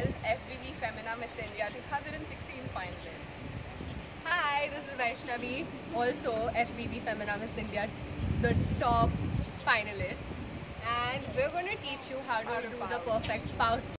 FBB Femina Miss India 2016 finalist. Hi, this is Vaishnavi, also FBB Femina Miss India, the top finalist. And we're going to teach you how to do the perfect pout